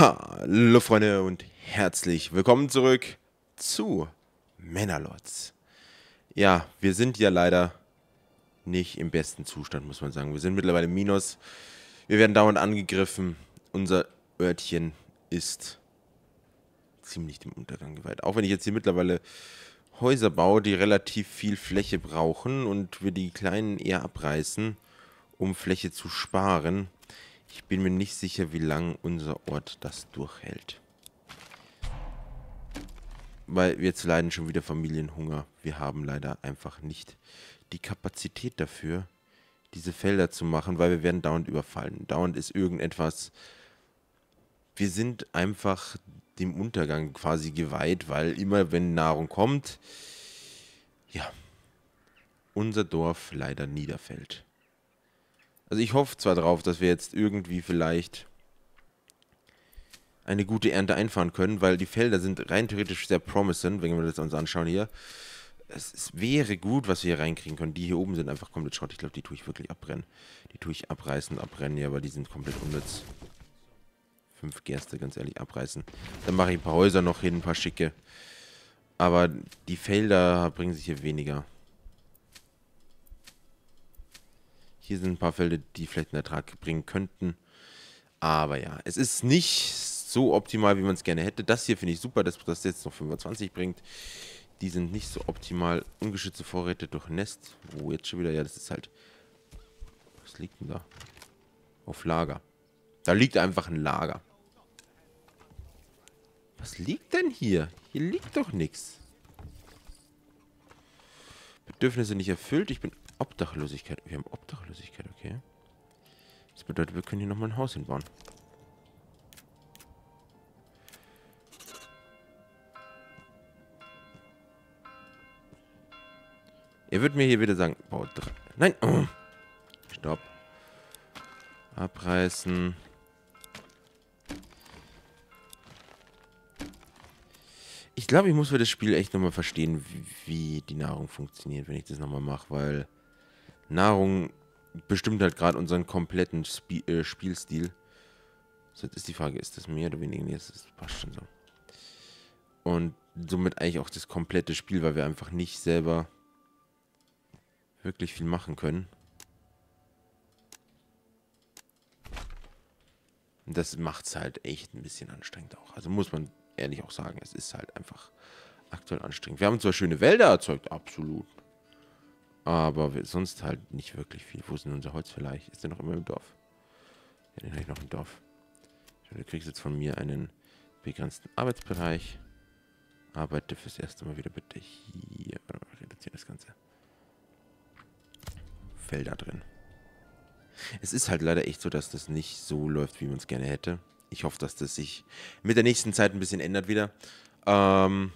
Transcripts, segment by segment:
Hallo Freunde und herzlich willkommen zurück zu Männerlots. Ja, wir sind ja leider nicht im besten Zustand, muss man sagen. Wir sind mittlerweile minus. Wir werden dauernd angegriffen. Unser Örtchen ist ziemlich dem Untergang geweiht. Auch wenn ich jetzt hier mittlerweile Häuser baue, die relativ viel Fläche brauchen und wir die kleinen eher abreißen, um Fläche zu sparen. Ich bin mir nicht sicher, wie lange unser Ort das durchhält. Weil jetzt leiden schon wieder Familienhunger. Wir haben leider einfach nicht die Kapazität dafür, diese Felder zu machen, weil wir werden dauernd überfallen. Dauernd ist irgendetwas... Wir sind einfach dem Untergang quasi geweiht, weil immer wenn Nahrung kommt, ja, unser Dorf leider niederfällt. Also ich hoffe zwar darauf, dass wir jetzt irgendwie vielleicht eine gute Ernte einfahren können, weil die Felder sind rein theoretisch sehr promising, wenn wir das uns anschauen hier. Es, es, wäre gut, was wir hier reinkriegen können. Die hier oben sind einfach komplett Schrott. Ich glaube, die tue ich wirklich abbrennen. Die tue ich abreißen, abbrennen, ja, aber die sind komplett unnütz. Fünf Gerste, ganz ehrlich, abreißen. Dann mache ich ein paar Häuser noch hin, ein paar schicke. Aber die Felder bringen sich hier weniger. Hier sind ein paar Felder, die vielleicht einen Ertrag bringen könnten. Aber ja, es ist nicht so optimal, wie man es gerne hätte. Das hier finde ich super, dass das jetzt noch 25 bringt. Die sind nicht so optimal. Ungeschützte Vorräte durch Nest. Oh, jetzt schon wieder. Ja, das ist halt... Was liegt denn da? Auf Lager. Da liegt einfach ein Lager. Was liegt denn hier? Hier liegt doch nichts. Bedürfnisse nicht erfüllt. Ich bin Obdachlosigkeit. Wir haben Obdachlosigkeit, okay. Das bedeutet, wir können hier nochmal ein Haus hinbauen. Er wird mir hier wieder sagen, bau drei. Nein! Oh. Stopp. Abreißen. Ich glaube, ich muss für das Spiel echt nochmal verstehen, wie, wie, die Nahrung funktioniert, wenn ich das nochmal mache, weil Nahrung bestimmt halt gerade unseren kompletten Sp äh, Spielstil. So, jetzt ist die Frage, ist das mehr oder weniger? Nee, das passt schon so. Und somit eigentlich auch das komplette Spiel, weil wir einfach nicht selber wirklich viel machen können. Und das macht es halt echt ein bisschen anstrengend auch. Also muss man ehrlich auch sagen, es ist halt einfach aktuell anstrengend. Wir haben zwar schöne Wälder erzeugt, absolut. Aber sonst halt nicht wirklich viel. Wo ist denn unser Holz vielleicht? Ist der noch immer im Dorf? Ja, den habe ich noch im Dorf. Du kriegst jetzt von mir einen begrenzten Arbeitsbereich. Arbeite fürs erste Mal wieder bitte hier. Reduzieren das Ganze. Felder drin. Es ist halt leider echt so, dass das nicht so läuft, wie man es gerne hätte. Ich hoffe, dass das sich mit der nächsten Zeit ein bisschen ändert wieder. Ähm,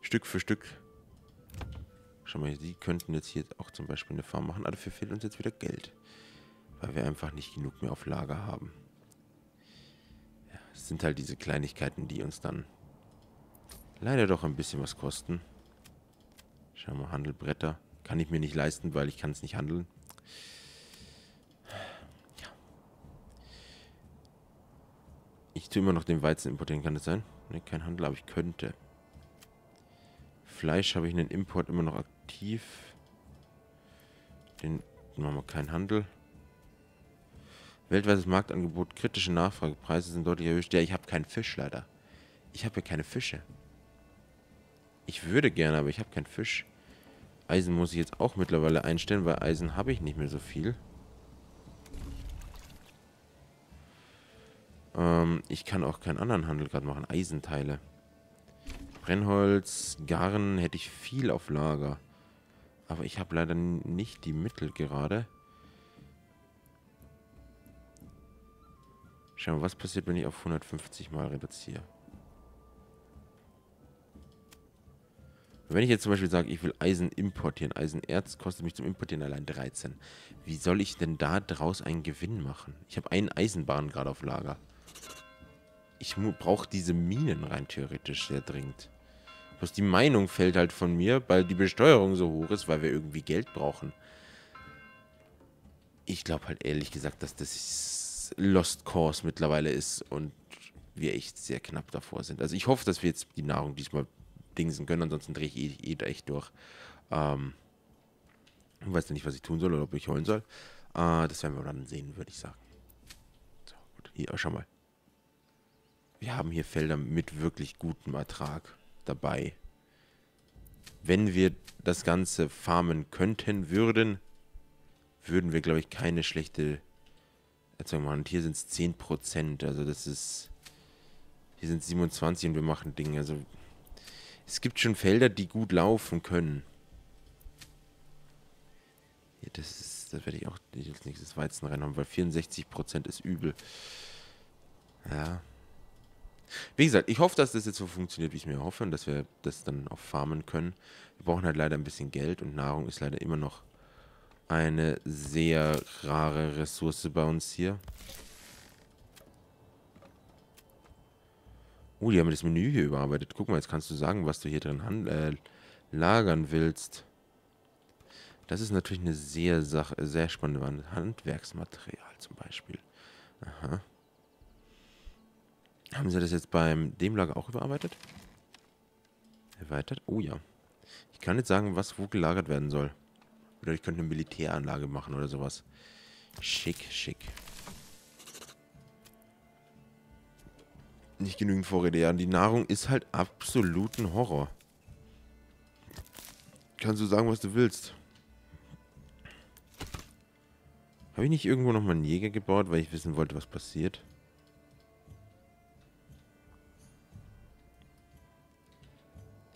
Stück für Stück. Schau mal, die könnten jetzt hier auch zum Beispiel eine Farm machen, aber dafür fehlt uns jetzt wieder Geld. Weil wir einfach nicht genug mehr auf Lager haben. Ja, es sind halt diese Kleinigkeiten, die uns dann leider doch ein bisschen was kosten. Schau mal, Handelbretter. Kann ich mir nicht leisten, weil ich kann es nicht handeln. Ja. Ich tue immer noch den Weizen importieren, kann das sein? Ne, kein Handel, aber ich könnte. Fleisch habe ich einen Import immer noch aktiv. Den machen wir keinen Handel. Weltweites Marktangebot, kritische Nachfragepreise sind deutlich erhöht. Ja, ich habe keinen Fisch leider. Ich habe ja keine Fische. Ich würde gerne, aber ich habe keinen Fisch. Eisen muss ich jetzt auch mittlerweile einstellen, weil Eisen habe ich nicht mehr so viel. Ähm, ich kann auch keinen anderen Handel gerade machen. Eisenteile. Brennholz, Garn hätte ich viel auf Lager. Aber ich habe leider nicht die Mittel gerade. Schauen wir, was passiert, wenn ich auf 150 mal reduziere. Wenn ich jetzt zum Beispiel sage, ich will Eisen importieren, Eisenerz kostet mich zum Importieren allein 13. Wie soll ich denn da draus einen Gewinn machen? Ich habe einen Eisenbahn gerade auf Lager. Ich brauche diese Minen rein theoretisch sehr dringend. Bloß die Meinung fällt halt von mir, weil die Besteuerung so hoch ist, weil wir irgendwie Geld brauchen. Ich glaube halt ehrlich gesagt, dass das Lost Cause mittlerweile ist und wir echt sehr knapp davor sind. Also ich hoffe, dass wir jetzt die Nahrung diesmal dingsen können, ansonsten drehe ich eh, eh echt durch. Ähm, ich weiß nicht, was ich tun soll oder ob ich heulen soll. Äh, das werden wir dann sehen, würde ich sagen. So, gut. Hier, schau mal. Wir haben hier Felder mit wirklich gutem Ertrag dabei. Wenn wir das Ganze farmen könnten, würden, würden wir, glaube ich, keine schlechte Erzeugung machen. Und hier sind es 10%. Also das ist... Hier sind 27 und wir machen Dinge. Also es gibt schon Felder, die gut laufen können. Ja, das ist, das werde ich auch als nächstes Weizen reinhauen, weil 64% ist übel. Ja. Wie gesagt, ich hoffe, dass das jetzt so funktioniert, wie ich mir hoffe und dass wir das dann auch farmen können. Wir brauchen halt leider ein bisschen Geld und Nahrung ist leider immer noch eine sehr rare Ressource bei uns hier. Oh, die haben das Menü hier überarbeitet. Guck mal, jetzt kannst du sagen, was du hier drin äh, lagern willst. Das ist natürlich eine sehr, sehr spannende Handwerksmaterial zum Beispiel. Aha. Haben sie das jetzt beim dem Lager auch überarbeitet? Erweitert? Oh ja. Ich kann jetzt sagen, was wo gelagert werden soll. Oder ich könnte eine Militäranlage machen oder sowas. Schick, schick. Nicht genügend Vorräte. Ja, die Nahrung ist halt absolut ein Horror. Kannst du sagen, was du willst. Habe ich nicht irgendwo nochmal einen Jäger gebaut, weil ich wissen wollte, was passiert?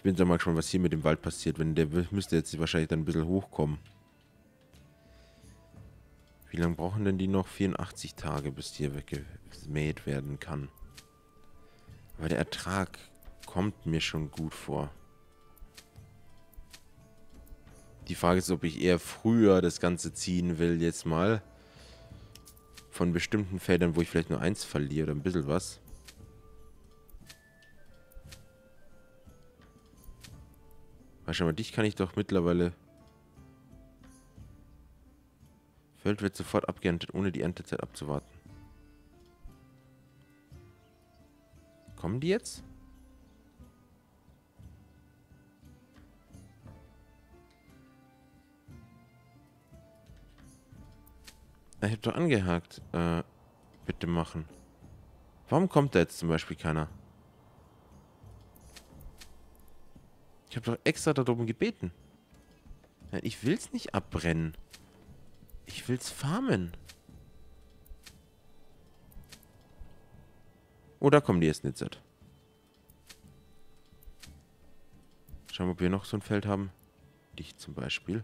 Ich bin so mal gespannt, was hier mit dem Wald passiert. Wenn der müsste jetzt wahrscheinlich dann ein bisschen hochkommen. Wie lange brauchen denn die noch? 84 Tage, bis hier weggemäht werden kann. Aber der Ertrag kommt mir schon gut vor. Die Frage ist, ob ich eher früher das Ganze ziehen will jetzt mal. Von bestimmten Feldern, wo ich vielleicht nur eins verliere oder ein bisschen was. Weil schau mal, dich kann ich doch mittlerweile... Feld wird sofort abgeerntet, ohne die Erntezeit abzuwarten. Kommen die jetzt? Ich hab doch angehakt. Äh, bitte machen. Warum kommt da jetzt zum Beispiel keiner? Ich habe doch extra darum gebeten. Ich will's nicht abbrennen. Ich will's farmen. Oh, da kommen die ersten jetzt. Schauen wir, ob wir noch so ein Feld haben. Dich zum Beispiel.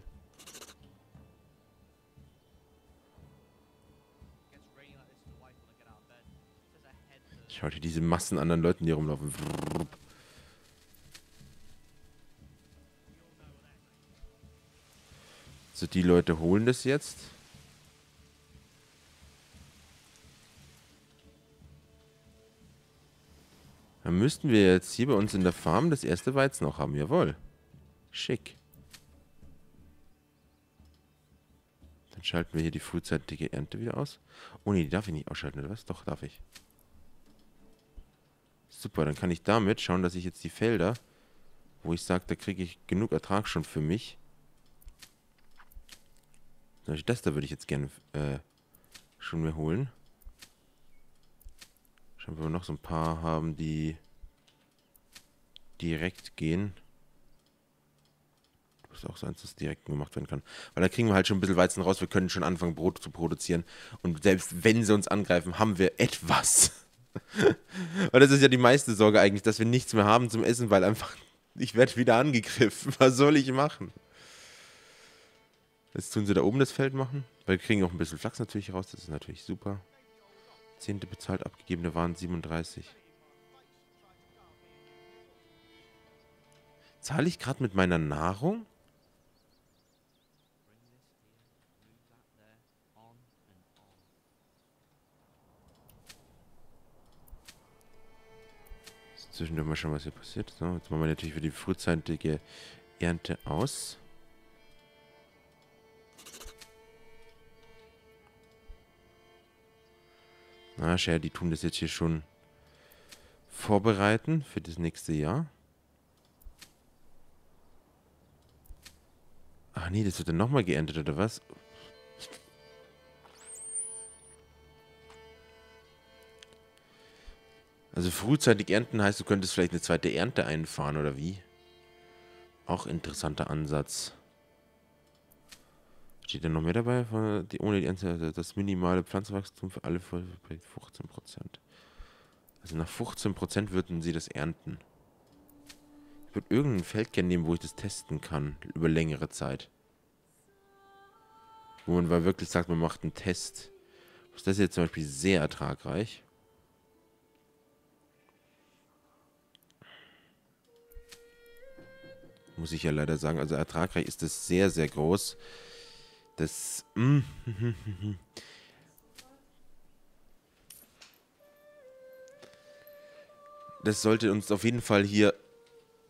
Schau dir diese Massen anderen Leuten, die rumlaufen. So, die Leute holen das jetzt. Dann müssten wir jetzt hier bei uns in der Farm das erste Weizen noch haben. Jawohl. Schick. Dann schalten wir hier die frühzeitige Ernte wieder aus. Oh ne, die darf ich nicht ausschalten, oder was? Doch, darf ich. Super, dann kann ich damit schauen, dass ich jetzt die Felder, wo ich sage, da kriege ich genug Ertrag schon für mich. Das da würde ich jetzt gerne äh, schon mir holen. Schauen wir, wir noch so ein paar haben, die direkt gehen. Das ist auch so eins, das direkt gemacht werden kann. Weil da kriegen wir halt schon ein bisschen Weizen raus. Wir können schon anfangen, Brot zu produzieren. Und selbst wenn sie uns angreifen, haben wir etwas. Weil das ist ja die meiste Sorge eigentlich, dass wir nichts mehr haben zum Essen, weil einfach ich werde wieder angegriffen. Was soll ich machen? Jetzt tun sie da oben das Feld machen. Weil wir kriegen auch ein bisschen Flachs natürlich raus. Das ist natürlich super. Zehnte bezahlt, abgegebene waren 37. Zahle ich gerade mit meiner Nahrung? Zwischendurch mal schauen, was hier passiert. So, jetzt machen wir natürlich für die frühzeitige Ernte aus. Na, Scher, die tun das jetzt hier schon vorbereiten für das nächste Jahr. Ach nee, das wird dann nochmal geerntet, oder was? Also frühzeitig ernten heißt, du könntest vielleicht eine zweite Ernte einfahren, oder wie? Auch interessanter Ansatz. Steht da noch mehr dabei? Die, ohne die Ernte, das minimale Pflanzenwachstum für alle 15%. Also nach 15% würden sie das ernten. Ich würde irgendein Feld gerne nehmen, wo ich das testen kann. Über längere Zeit. Wo man weil wirklich sagt, man macht einen Test. Das ist jetzt zum Beispiel sehr ertragreich. Muss ich ja leider sagen. Also ertragreich ist es sehr, sehr groß. Das... Mm, das sollte uns auf jeden Fall hier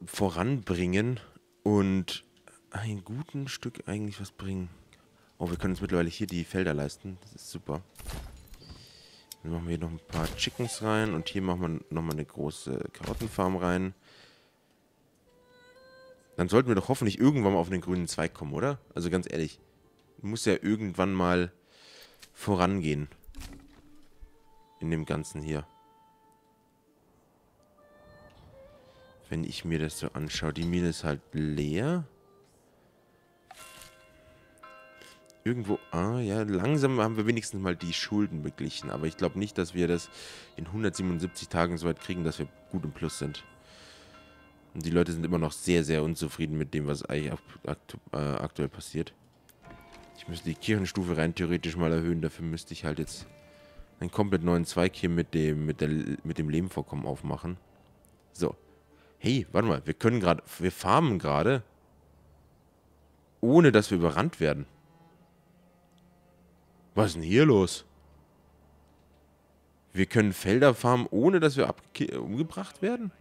voranbringen und ein guten Stück eigentlich was bringen. Oh, wir können uns mittlerweile hier die Felder leisten. Das ist super. Dann machen wir hier noch ein paar Chickens rein und hier machen wir nochmal eine große Karottenfarm rein. Dann sollten wir doch hoffentlich irgendwann mal auf den grünen Zweig kommen, oder? Also ganz ehrlich, muss ja irgendwann mal vorangehen. In dem Ganzen hier. Wenn ich mir das so anschaue, die Mine ist halt leer. Irgendwo, ah ja, langsam haben wir wenigstens mal die Schulden beglichen. Aber ich glaube nicht, dass wir das in 177 Tagen so weit kriegen, dass wir gut im Plus sind. Und die Leute sind immer noch sehr, sehr unzufrieden mit dem, was eigentlich aktu aktuell passiert. Ich müsste die Kirchenstufe rein theoretisch mal erhöhen. Dafür müsste ich halt jetzt einen komplett neuen Zweig hier mit dem, mit der, mit dem Lehmvorkommen aufmachen. So. Hey, warte mal, wir können gerade, wir farmen gerade, ohne dass wir überrannt werden. Was ist denn hier los? Wir können Felder farmen, ohne dass wir umgebracht werden?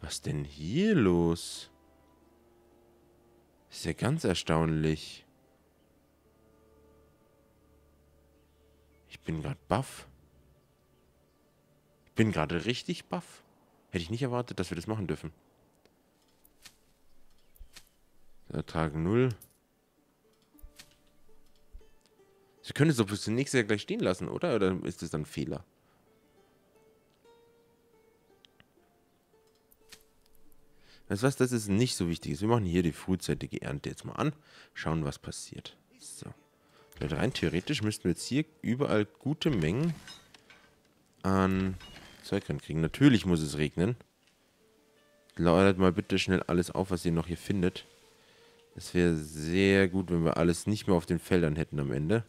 Was denn hier los? ist ja ganz erstaunlich. Ich bin gerade baff. Ich bin gerade richtig baff. Hätte ich nicht erwartet, dass wir das machen dürfen. Ertrag 0. Sie können es doch bis zum nächsten Jahr gleich stehen lassen, oder? Oder ist das dann ein Fehler? Weißt was, das ist nicht so wichtig. Wir machen hier die frühzeitige Ernte jetzt mal an. Schauen, was passiert. So. Rein theoretisch müssten wir jetzt hier überall gute Mengen an Zeug kriegen. Natürlich muss es regnen. Ladet mal bitte schnell alles auf, was ihr noch hier findet. Es wäre sehr gut, wenn wir alles nicht mehr auf den Feldern hätten am Ende.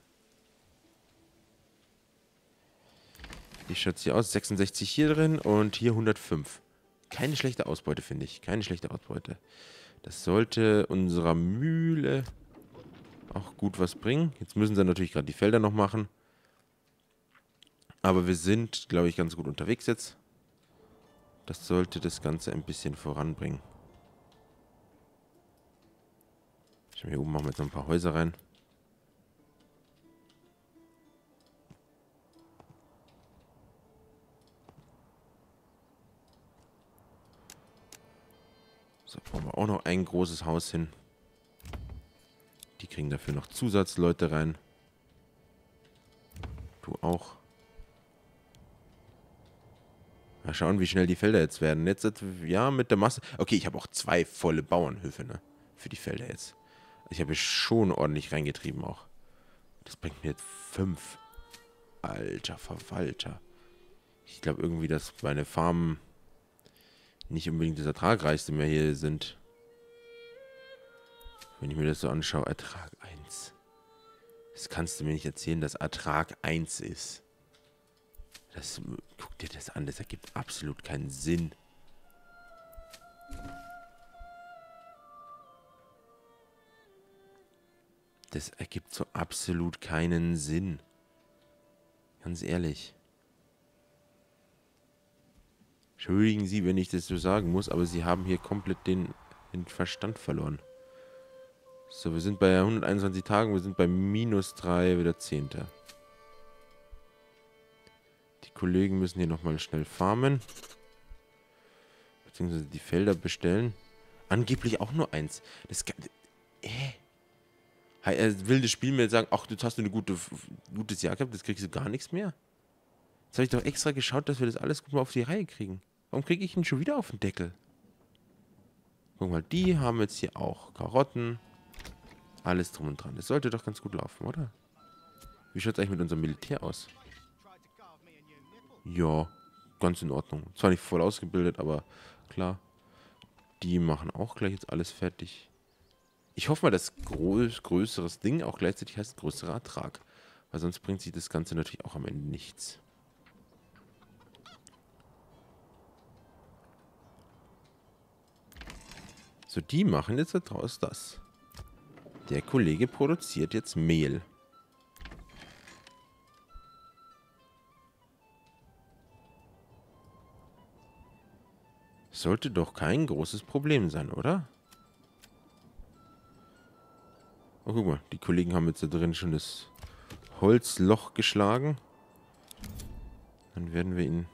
Wie schaut es hier aus? 66 hier drin und hier 105. Keine schlechte Ausbeute, finde ich. Keine schlechte Ausbeute. Das sollte unserer Mühle auch gut was bringen. Jetzt müssen sie natürlich gerade die Felder noch machen. Aber wir sind, glaube ich, ganz gut unterwegs jetzt. Das sollte das Ganze ein bisschen voranbringen. Hier oben machen wir jetzt noch ein paar Häuser rein. So, brauchen wir auch noch ein großes Haus hin. Die kriegen dafür noch Zusatzleute rein. Du auch. Mal schauen, wie schnell die Felder jetzt werden. Jetzt, ja, mit der Masse. Okay, ich habe auch zwei volle Bauernhöfe, ne? Für die Felder jetzt. Ich habe schon ordentlich reingetrieben auch. Das bringt mir jetzt fünf. Alter Verwalter. Ich glaube irgendwie, dass meine Farmen nicht unbedingt das Ertragreichste mehr hier sind. Wenn ich mir das so anschaue, Ertrag 1. Das kannst du mir nicht erzählen, dass Ertrag 1 ist. Das, guck dir das an, das ergibt absolut keinen Sinn. Das ergibt so absolut keinen Sinn. Ganz ehrlich. Entschuldigen Sie, wenn ich das so sagen muss, aber Sie haben hier komplett den, den Verstand verloren. So, wir sind bei 121 Tagen, wir sind bei minus 3, wieder 10. Kollegen müssen hier nochmal schnell farmen. Beziehungsweise die Felder bestellen. Angeblich auch nur eins. Das. Äh. Er will das Spiel mir sagen, ach, jetzt hast du ein gute, gutes Jahr gehabt, jetzt kriegst du gar nichts mehr. Jetzt habe ich doch extra geschaut, dass wir das alles gut mal auf die Reihe kriegen. Warum kriege ich ihn schon wieder auf den Deckel? Guck mal, die haben jetzt hier auch Karotten. Alles drum und dran. Das sollte doch ganz gut laufen, oder? Wie schaut es eigentlich mit unserem Militär aus? Ja, ganz in Ordnung. Zwar nicht voll ausgebildet, aber klar. Die machen auch gleich jetzt alles fertig. Ich hoffe mal, dass groß, größeres Ding auch gleichzeitig heißt größerer Ertrag. Weil sonst bringt sich das Ganze natürlich auch am Ende nichts. So, die machen jetzt daraus das. Der Kollege produziert jetzt Mehl. Sollte doch kein großes Problem sein, oder? Oh, guck mal, die Kollegen haben jetzt da drin schon das Holzloch geschlagen. Dann werden wir ihn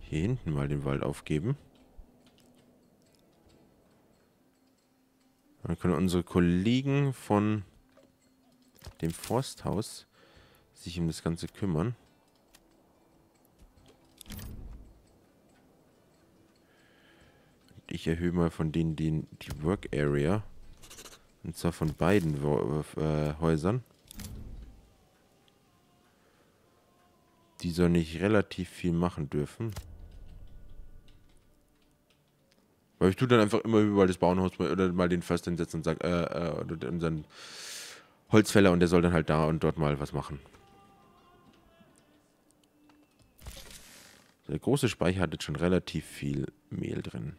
hier hinten mal den Wald aufgeben. Dann können unsere Kollegen von dem Forsthaus sich um das Ganze kümmern. Ich erhöhe mal von denen die, die Work Area. Und zwar von beiden äh, Häusern. Die soll nicht relativ viel machen dürfen. Weil ich tue dann einfach immer überall das Bauernhaus oder mal den Förster hinsetzen und sage, äh, äh, oder unseren Holzfäller und der soll dann halt da und dort mal was machen. Der große Speicher hat jetzt schon relativ viel Mehl drin.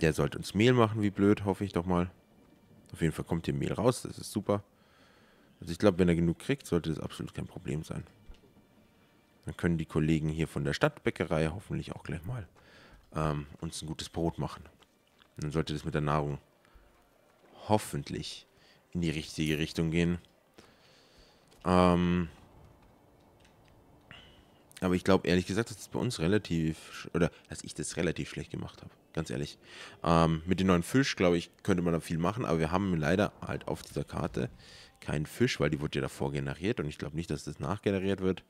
Der sollte uns Mehl machen, wie blöd, hoffe ich doch mal. Auf jeden Fall kommt hier Mehl raus, das ist super. Also ich glaube, wenn er genug kriegt, sollte das absolut kein Problem sein. Dann können die Kollegen hier von der Stadtbäckerei hoffentlich auch gleich mal ähm, uns ein gutes Brot machen. Und dann sollte das mit der Nahrung hoffentlich in die richtige Richtung gehen. Ähm, aber ich glaube ehrlich gesagt, dass das bei uns relativ, oder dass ich das relativ schlecht gemacht habe. Ganz ehrlich. Ähm, mit dem neuen Fisch, glaube ich, könnte man da viel machen, aber wir haben leider halt auf dieser Karte keinen Fisch, weil die wurde ja davor generiert und ich glaube nicht, dass das nachgeneriert wird.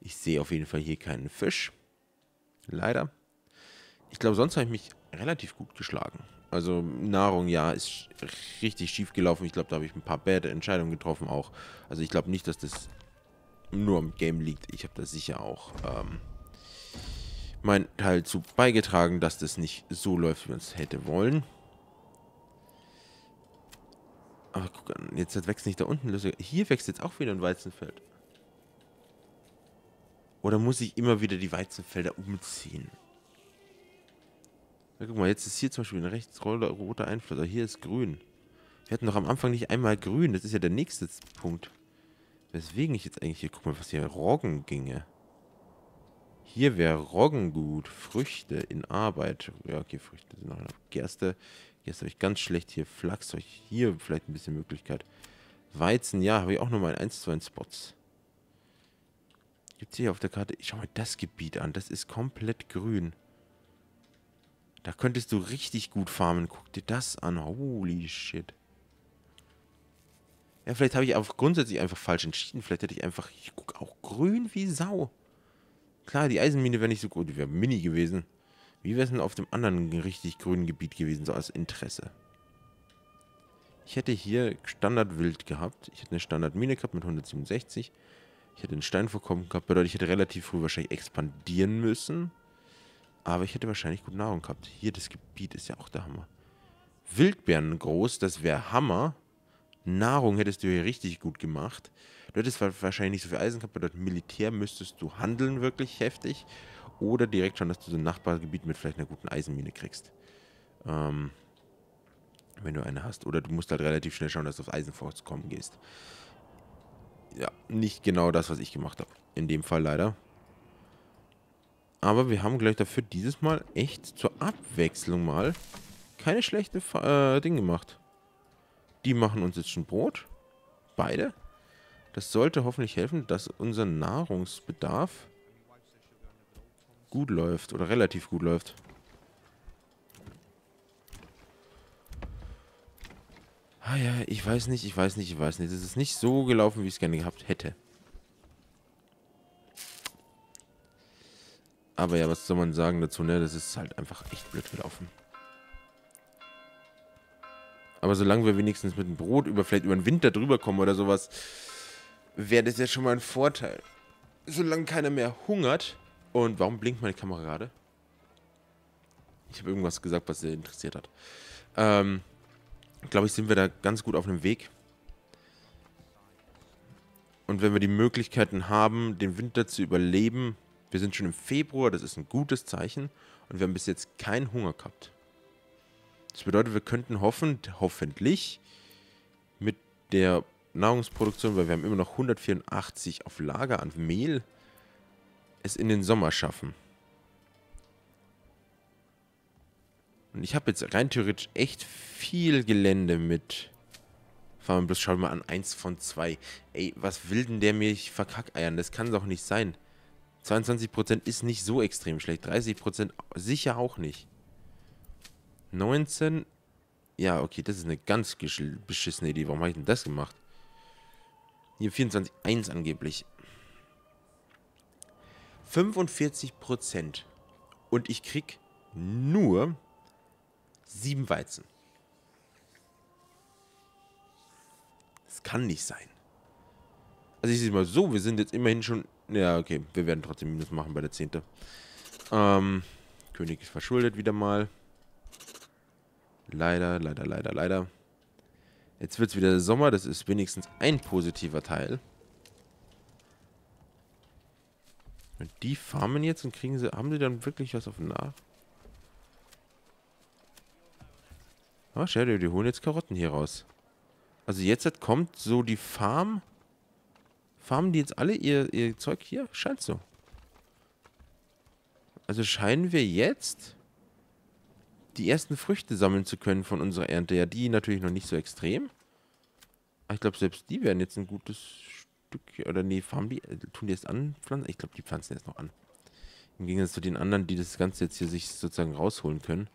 Ich sehe auf jeden Fall hier keinen Fisch. Leider. Ich glaube, sonst habe ich mich relativ gut geschlagen. Also Nahrung, ja, ist richtig schief gelaufen. Ich glaube, da habe ich ein paar bad Entscheidungen getroffen auch. Also ich glaube nicht, dass das nur am Game liegt. Ich habe da sicher auch ähm, mein Teil zu beigetragen, dass das nicht so läuft, wie man es hätte wollen. Aber guck an, jetzt wächst nicht da unten. Hier wächst jetzt auch wieder ein Weizenfeld. Oder muss ich immer wieder die Weizenfelder umziehen? Guck mal, jetzt ist hier zum Beispiel ein rechts roter Einfluss. Aber hier ist grün. Wir hatten doch am Anfang nicht einmal grün. Das ist ja der nächste Punkt. Weswegen ich jetzt eigentlich hier... Guck mal, was hier Roggen ginge. Hier wäre Roggen gut. Früchte in Arbeit. Ja, okay, Früchte sind noch... Gerste. Gerste habe ich ganz schlecht. Hier Flachs habe ich hier vielleicht ein bisschen Möglichkeit. Weizen, ja, habe ich auch nochmal in 1, 2 Spots. Gibt es hier auf der Karte... Schau mal das Gebiet an. Das ist komplett grün. Da könntest du richtig gut farmen. Guck dir das an. Holy shit. Ja, vielleicht habe ich auch grundsätzlich einfach falsch entschieden. Vielleicht hätte ich einfach... Ich gucke auch grün wie Sau. Klar, die Eisenmine wäre nicht so gut. Die wäre mini gewesen. Wie wäre es denn auf dem anderen richtig grünen Gebiet gewesen, so als Interesse? Ich hätte hier Standardwild gehabt. Ich hätte eine Standardmine gehabt mit 167. Ich hätte einen Steinvorkommen gehabt. Bedeutet, ich hätte relativ früh wahrscheinlich expandieren müssen. Aber ich hätte wahrscheinlich gut Nahrung gehabt. Hier, das Gebiet ist ja auch der Hammer. Wildbeeren groß, das wäre Hammer. Nahrung hättest du hier richtig gut gemacht. Du hättest wahrscheinlich nicht so viel Eisen gehabt, bedeutet Militär müsstest du handeln wirklich heftig. Oder direkt schon, dass du so ein Nachbargebiet mit vielleicht einer guten Eisenmine kriegst. Ähm, wenn du eine hast. Oder du musst halt relativ schnell schauen, dass du auf Eisenvorkommen gehst. Ja, nicht genau das, was ich gemacht habe. In dem Fall leider. Aber wir haben gleich dafür dieses Mal echt zur Abwechslung mal keine schlechte äh, Ding gemacht. Die machen uns jetzt schon Brot. Beide. Das sollte hoffentlich helfen, dass unser Nahrungsbedarf gut läuft oder relativ gut läuft. Ah ja, ich weiß nicht, ich weiß nicht, ich weiß nicht. Es ist nicht so gelaufen, wie ich es gerne gehabt hätte. Aber ja, was soll man sagen dazu, ne? Das ist halt einfach echt blöd gelaufen. Aber solange wir wenigstens mit dem Brot über, vielleicht über den Winter drüber kommen oder sowas, wäre das ja schon mal ein Vorteil. Solange keiner mehr hungert. Und warum blinkt meine Kamera gerade? Ich habe irgendwas gesagt, was sie interessiert hat. Ähm, glaube ich, sind wir da ganz gut auf einem Weg. Und wenn wir die Möglichkeiten haben, den Winter zu überleben, wir sind schon im Februar, das ist ein gutes Zeichen. Und wir haben bis jetzt keinen Hunger gehabt. Das bedeutet, wir könnten hoffen, hoffentlich mit der Nahrungsproduktion, weil wir haben immer noch 184 auf Lager an Mehl, es in den Sommer schaffen. Und ich habe jetzt rein theoretisch echt viel Gelände mit. Wir bloß, schauen wir mal an, eins von zwei. Ey, was will denn der mich verkackeiern? Das kann doch nicht sein. 22% ist nicht so extrem schlecht. 30% sicher auch nicht. 19. Ja, okay, das ist eine ganz beschissene Idee. Warum habe ich denn das gemacht? Hier 24,1 angeblich. 45%. Und ich krieg nur 7 Weizen. Das kann nicht sein. Also ich sehe mal so, wir sind jetzt immerhin schon ja, okay. Wir werden trotzdem Minus machen bei der 10. Ähm, König ist verschuldet wieder mal. Leider, leider, leider, leider. Jetzt wird es wieder Sommer. Das ist wenigstens ein positiver Teil. Und die farmen jetzt und kriegen sie... Haben sie dann wirklich was auf dem Nach? Ah, schade, die holen jetzt Karotten hier raus. Also jetzt kommt so die Farm... Farmen die jetzt alle ihr, ihr Zeug hier? Scheint so. Also scheinen wir jetzt die ersten Früchte sammeln zu können von unserer Ernte. Ja, die natürlich noch nicht so extrem. Aber ich glaube, selbst die werden jetzt ein gutes Stück... Oder nee, farmen die... Äh, tun die jetzt anpflanzen? Ich glaube, die pflanzen jetzt noch an. Im Gegensatz zu den anderen, die das Ganze jetzt hier sich sozusagen rausholen können.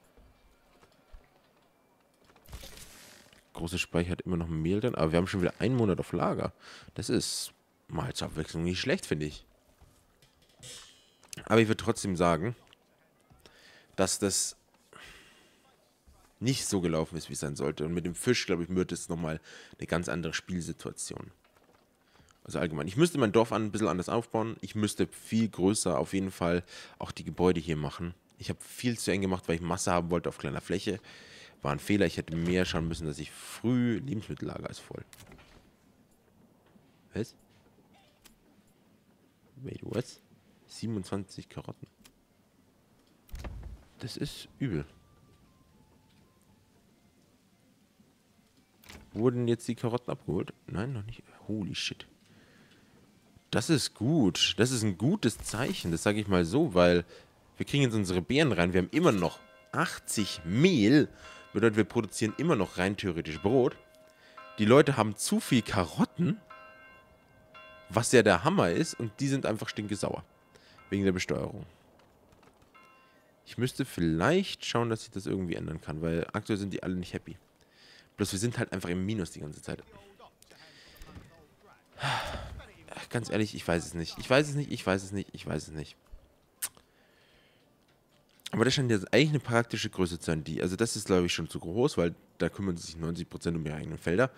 Große Speicher hat immer noch Mehl drin. Aber wir haben schon wieder einen Monat auf Lager. Das ist mal zur Abwechslung nicht schlecht, finde ich. Aber ich würde trotzdem sagen, dass das nicht so gelaufen ist, wie es sein sollte. Und mit dem Fisch, glaube ich, wird es nochmal eine ganz andere Spielsituation. Also allgemein. Ich müsste mein Dorf ein bisschen anders aufbauen. Ich müsste viel größer auf jeden Fall auch die Gebäude hier machen. Ich habe viel zu eng gemacht, weil ich Masse haben wollte auf kleiner Fläche. War ein Fehler. Ich hätte mehr schauen müssen, dass ich früh Lebensmittellager ist voll. Was? Wait, what? 27 Karotten. Das ist übel. Wurden jetzt die Karotten abgeholt? Nein, noch nicht. Holy shit. Das ist gut. Das ist ein gutes Zeichen. Das sage ich mal so, weil wir kriegen jetzt unsere Beeren rein. Wir haben immer noch 80 Mehl. Bedeutet, wir produzieren immer noch rein theoretisch Brot. Die Leute haben zu viel Karotten. Was ja der Hammer ist. Und die sind einfach stinkesauer. Wegen der Besteuerung. Ich müsste vielleicht schauen, dass ich das irgendwie ändern kann. Weil aktuell sind die alle nicht happy. Bloß wir sind halt einfach im Minus die ganze Zeit. Ganz ehrlich, ich weiß es nicht. Ich weiß es nicht, ich weiß es nicht, ich weiß es nicht. Aber das scheint jetzt eigentlich eine praktische Größe zu sein. Die, also das ist, glaube ich, schon zu groß, weil da kümmern sich 90% um ihre eigenen Felder.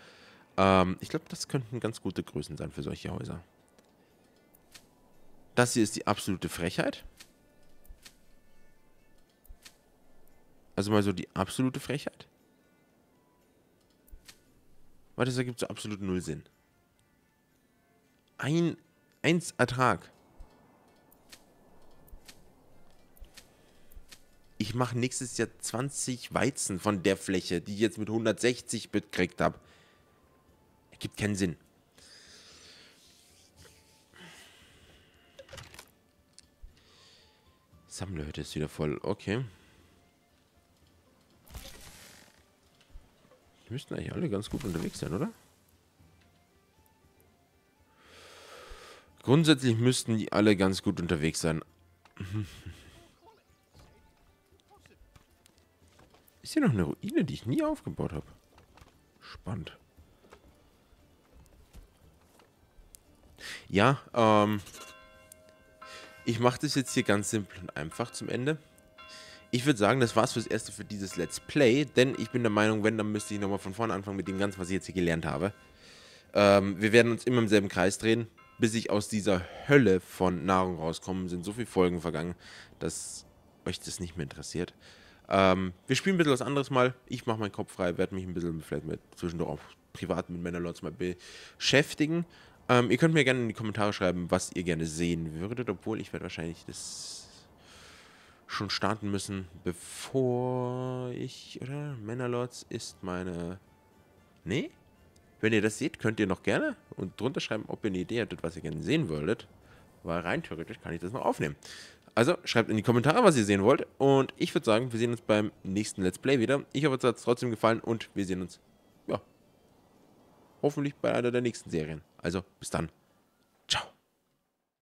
Ähm, ich glaube, das könnten ganz gute Größen sein für solche Häuser. Das hier ist die absolute Frechheit. Also mal so die absolute Frechheit. Weil das ergibt so absolut null Sinn. Ein, eins Ertrag. Ich mache nächstes Jahr 20 Weizen von der Fläche, die ich jetzt mit 160 gekriegt habe. Gibt keinen Sinn. Sammlerhütte ist wieder voll. Okay. Die müssten eigentlich alle ganz gut unterwegs sein, oder? Grundsätzlich müssten die alle ganz gut unterwegs sein. Ist hier noch eine Ruine, die ich nie aufgebaut habe? Spannend. Ja, ähm... Ich mache das jetzt hier ganz simpel und einfach zum Ende. Ich würde sagen, das war's fürs Erste für dieses Let's Play, denn ich bin der Meinung, wenn, dann müsste ich nochmal von vorne anfangen mit dem Ganzen, was ich jetzt hier gelernt habe. Ähm, wir werden uns immer im selben Kreis drehen, bis ich aus dieser Hölle von Nahrung rauskomme. Sind so viele Folgen vergangen, dass euch das nicht mehr interessiert. Ähm, wir spielen ein bisschen was anderes mal. Ich mache meinen Kopf frei, werde mich ein bisschen vielleicht mit zwischendurch auch privat mit Männerlords mal beschäftigen. Ähm, ihr könnt mir gerne in die Kommentare schreiben, was ihr gerne sehen würdet, obwohl ich werde wahrscheinlich das schon starten müssen, bevor ich, oder? Männerlords ist meine... Nee? Wenn ihr das seht, könnt ihr noch gerne und drunter schreiben, ob ihr eine Idee hattet, was ihr gerne sehen würdet. Weil rein theoretisch kann ich das noch aufnehmen. Also schreibt in die Kommentare, was ihr sehen wollt. Und ich würde sagen, wir sehen uns beim nächsten Let's Play wieder. Ich hoffe, es hat trotzdem gefallen und wir sehen uns, ja, hoffentlich bei einer der nächsten Serien. Also, bis dann.